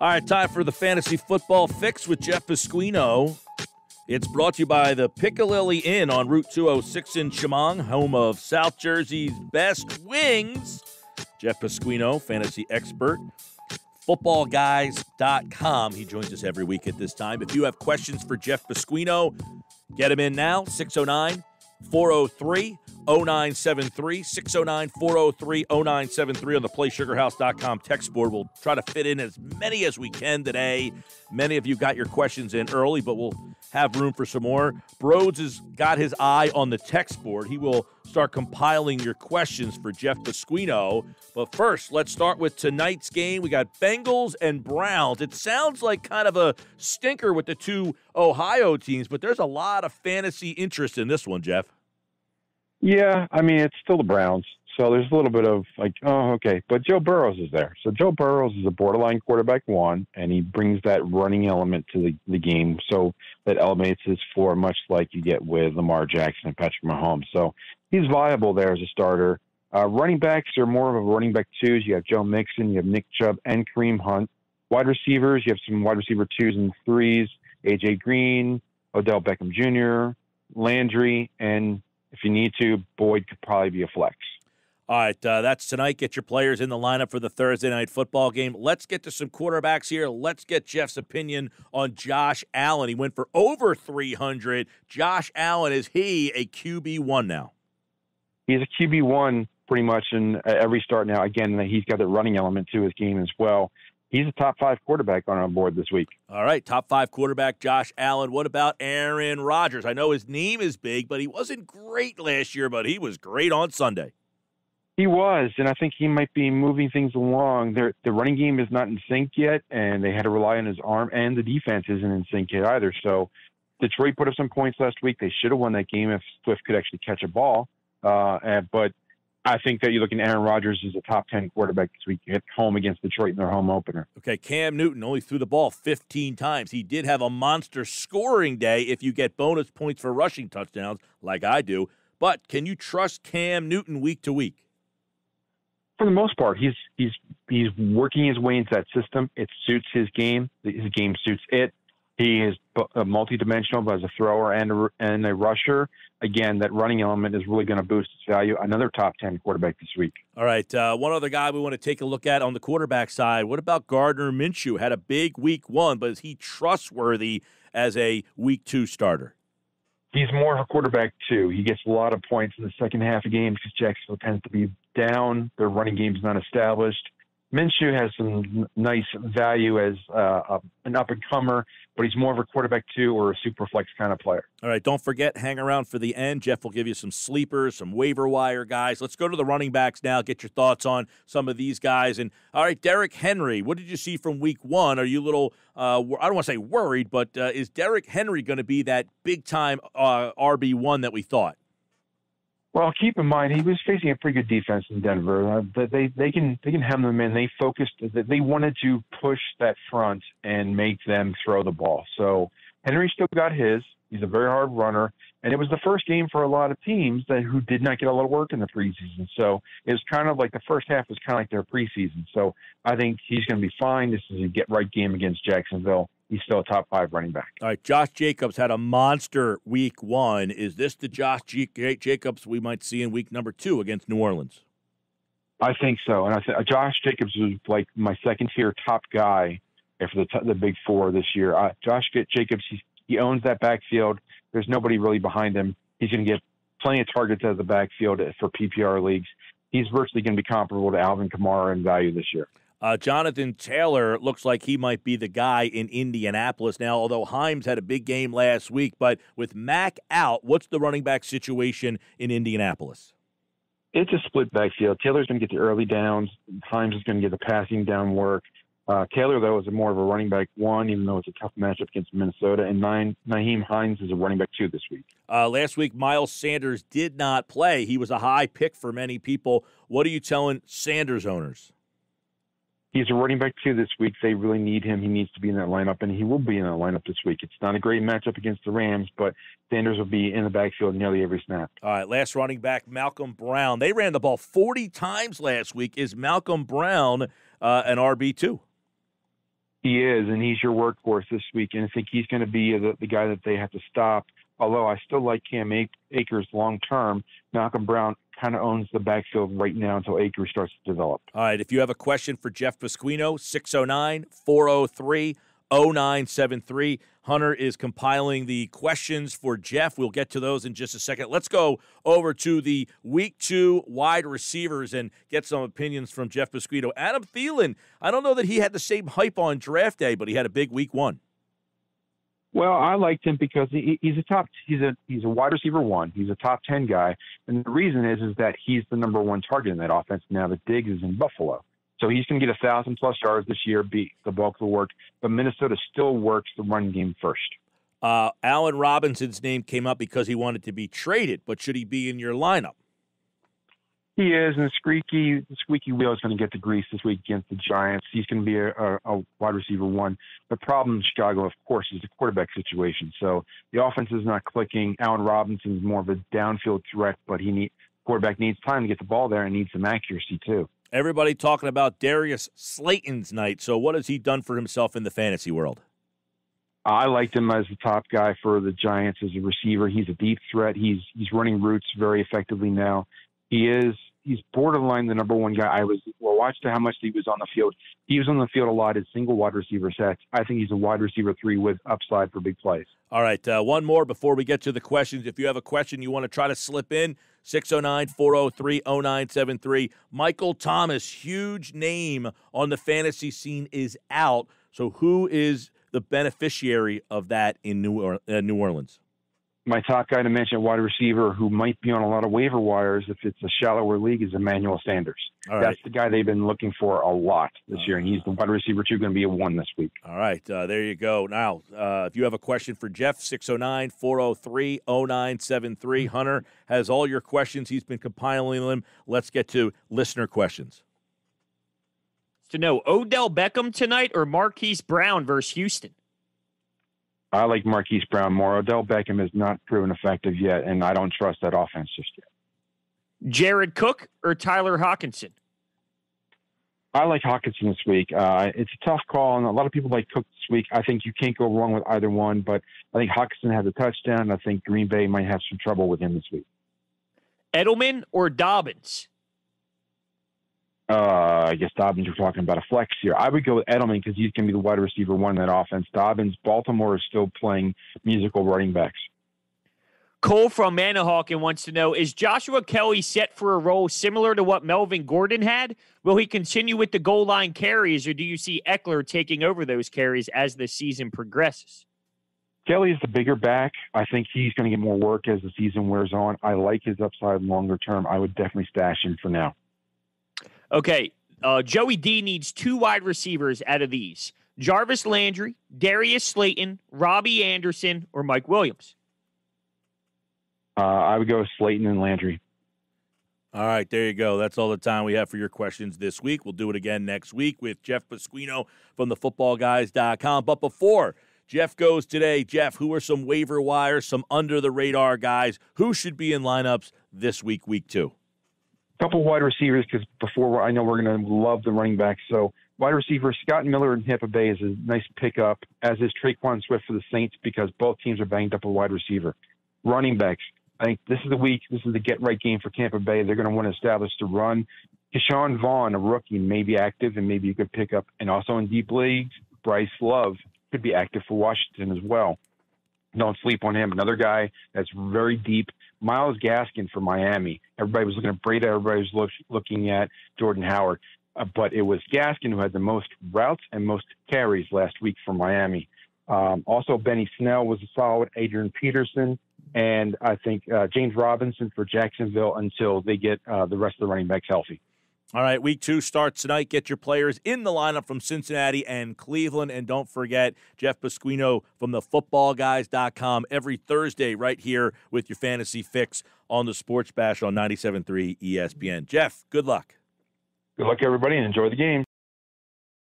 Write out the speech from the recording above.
All right, time for the fantasy football fix with Jeff Pasquino. It's brought to you by the Pic-A-Lilli Inn on Route 206 in Shamong, home of South Jersey's best wings. Jeff Pasquino, fantasy expert. Footballguys.com. He joins us every week at this time. If you have questions for Jeff Pasquino, get him in now, 609 403 0973 609 403 0973 on the playsugarhouse.com text board. We'll try to fit in as many as we can today. Many of you got your questions in early, but we'll have room for some more. Broads has got his eye on the text board. He will start compiling your questions for Jeff Pasquino. But first, let's start with tonight's game. We got Bengals and Browns. It sounds like kind of a stinker with the two Ohio teams, but there's a lot of fantasy interest in this one, Jeff. Yeah, I mean it's still the Browns, so there's a little bit of like, oh, okay, but Joe Burrows is there. So Joe Burrows is a borderline quarterback one, and he brings that running element to the, the game. So that elevates his floor, much like you get with Lamar Jackson and Patrick Mahomes. So he's viable there as a starter. Uh, running backs are more of a running back twos. You have Joe Mixon, you have Nick Chubb, and Kareem Hunt. Wide receivers, you have some wide receiver twos and threes. AJ Green, Odell Beckham Jr., Landry, and if you need to, Boyd could probably be a flex. All right, uh, that's tonight. Get your players in the lineup for the Thursday night football game. Let's get to some quarterbacks here. Let's get Jeff's opinion on Josh Allen. He went for over 300. Josh Allen, is he a QB1 now? He's a QB1 pretty much in every start now. Again, he's got the running element to his game as well he's a top five quarterback on our board this week. All right, top five quarterback Josh Allen. What about Aaron Rodgers? I know his name is big, but he wasn't great last year, but he was great on Sunday. He was, and I think he might be moving things along. Their, the running game is not in sync yet, and they had to rely on his arm, and the defense isn't in sync yet either. So Detroit put up some points last week. They should have won that game if Swift could actually catch a ball. Uh, and, but I think that you're looking at Aaron Rodgers as a top 10 quarterback this week at home against Detroit in their home opener. Okay, Cam Newton only threw the ball 15 times. He did have a monster scoring day if you get bonus points for rushing touchdowns, like I do. But can you trust Cam Newton week to week? For the most part, he's he's he's working his way into that system. It suits his game. His game suits it. He is multidimensional as a thrower and a, and a rusher. Again, that running element is really going to boost his value. Another top 10 quarterback this week. All right. Uh, one other guy we want to take a look at on the quarterback side. What about Gardner Minshew? Had a big week one, but is he trustworthy as a week two starter? He's more of a quarterback, too. He gets a lot of points in the second half of games because Jacksonville tends to be down. Their running game is not established. Minshew has some nice value as uh, an up and comer, but he's more of a quarterback two or a super flex kind of player. All right, don't forget, hang around for the end. Jeff will give you some sleepers, some waiver wire guys. Let's go to the running backs now. Get your thoughts on some of these guys. And all right, Derek Henry, what did you see from Week One? Are you a little, uh, I don't want to say worried, but uh, is Derek Henry going to be that big time uh, RB one that we thought? Well, keep in mind he was facing a pretty good defense in Denver. Uh, they they can they can hem them in. They focused. They wanted to push that front and make them throw the ball. So Henry still got his. He's a very hard runner, and it was the first game for a lot of teams that who did not get a lot of work in the preseason. So it was kind of like the first half was kind of like their preseason. So I think he's going to be fine. This is a get right game against Jacksonville he's still a top five running back. All right, Josh Jacobs had a monster week one. Is this the Josh Jacobs we might see in week number two against New Orleans? I think so, and I think Josh Jacobs was like my second tier top guy for the t- the big four this year. Uh, Josh Jacobs, he, he owns that backfield. There's nobody really behind him. He's going to get plenty of targets out of the backfield for PPR leagues. He's virtually going to be comparable to Alvin Kamara in value this year. Uh, Jonathan Taylor looks like he might be the guy in Indianapolis now, although Hines had a big game last week. But with Mack out, what's the running back situation in Indianapolis? It's a split backfield. Taylor's going to get the early downs. Hines is going to get the passing down work. Uh, Taylor, though, is more of a running back one, even though it's a tough matchup against Minnesota. And nine, Nyheim Hines is a running back two this week. Uh, last week, Miles Sanders did not play. He was a high pick for many people. What are you telling Sanders owners? He's a running back too this week. They really need him. He needs to be in that lineup, and he will be in that lineup this week. It's not a great matchup against the Rams, but Sanders will be in the backfield nearly every snap. All right, last running back, Malcolm Brown. They ran the ball 40 times last week. Is Malcolm Brown uh, an RB2? He is, and he's your workhorse this week, and I think he's going to be the, the guy that they have to stop. Although I still like Cam Akers long term, Malcolm Brown kind of owns the backfield right now until Akers starts to develop. All right. If you have a question for Jeff Pasquino, 609 403 0973. Hunter is compiling the questions for Jeff. We'll get to those in just a second. Let's go over to the week two wide receivers and get some opinions from Jeff Pasquino. Adam Thielen, I don't know that he had the same hype on draft day, but he had a big week one. Well, I liked him because he, he's a top. He's a he's a wide receiver one. He's a top ten guy, and the reason is is that he's the number one target in that offense. Now the Diggs is in Buffalo, so he's going to get a thousand plus yards this year, be the bulk of the work. But Minnesota still works the run game first. Uh, Allen Robinson's name came up because he wanted to be traded, but should he be in your lineup? He is, and the squeaky, squeaky wheel is going to get the grease this week against the Giants. He's going to be a, a, a wide receiver one. The problem in Chicago, of course, is the quarterback situation. So the offense is not clicking. Allen Robinson is more of a downfield threat, but he need quarterback needs time to get the ball there and needs some accuracy too. Everybody talking about Darius Slayton's night. So, what has he done for himself in the fantasy world? I liked him as the top guy for the Giants as a receiver. He's a deep threat. He's he's running routes very effectively now. He is he's borderline the number one guy. I was well watched how much he was on the field. He was on the field a lot as single wide receiver sets. I think he's a wide receiver three with upside for big plays. All right, uh, one more before we get to the questions. If you have a question you want to try to slip in, 609 403 0973. Michael Thomas, huge name on the fantasy scene, is out. So who is the beneficiary of that in New, or- uh, New Orleans? My top guy to mention, wide receiver, who might be on a lot of waiver wires if it's a shallower league, is Emmanuel Sanders. All That's the guy they've been looking for a lot this year, and he's the wide receiver two, going to be a one this week. All right, uh, there you go. Now, uh, if you have a question for Jeff, 609 403 0973. Hunter has all your questions. He's been compiling them. Let's get to listener questions. To know Odell Beckham tonight or Marquise Brown versus Houston? I like Marquise Brown more. Odell Beckham has not proven effective yet, and I don't trust that offense just yet. Jared Cook or Tyler Hockenson? I like Hockenson this week. Uh, it's a tough call, and a lot of people like Cook this week. I think you can't go wrong with either one, but I think Hockenson has a touchdown. I think Green Bay might have some trouble with him this week. Edelman or Dobbins? Uh, I guess Dobbins, you're talking about a flex here. I would go with Edelman because he's going to be the wide receiver one in that offense. Dobbins, Baltimore is still playing musical running backs. Cole from Manahawkin wants to know Is Joshua Kelley set for a role similar to what Melvin Gordon had? Will he continue with the goal line carries, or do you see Ekeler taking over those carries as the season progresses? Kelley is the bigger back. I think he's going to get more work as the season wears on. I like his upside longer term. I would definitely stash him for now. Okay, uh, Joey D needs two wide receivers out of these: Jarvis Landry, Darius Slayton, Robbie Anderson, or Mike Williams. Uh, I would go with Slayton and Landry. All right, there you go. That's all the time we have for your questions this week. We'll do it again next week with Jeff Pasquino from thefootballguys.com. But before Jeff goes today, Jeff, who are some waiver wires, some under the radar guys who should be in lineups this week, week two? Couple wide receivers because before I know we're going to love the running back. So wide receiver Scott Miller in Tampa Bay is a nice pickup, as is Tre'Quan Swift for the Saints because both teams are banged up a wide receiver. Running backs, I think this is the week. This is the get right game for Tampa Bay. They're going to want to establish the run. Ke'Shawn Vaughn, a rookie, may be active and maybe you could pick up. And also in deep leagues, Bryce Love could be active for Washington as well. Don't sleep on him. Another guy that's very deep. Myles Gaskin for Miami. Everybody was looking at Breida. Everybody was look, looking at Jordan Howard. Uh, but it was Gaskin who had the most routes and most carries last week for Miami. Um, also, Benny Snell was a solid. Adrian Peterson. And I think uh, James Robinson for Jacksonville until they get uh, the rest of the running backs healthy. All right, week two starts tonight. Get your players in the lineup from Cincinnati and Cleveland. And don't forget Jeff Pasquino from the footballguys.com every Thursday right here with your fantasy fix on the Sports Bash on 97.3 ESPN. Jeff, good luck. Good luck, everybody, and enjoy the game.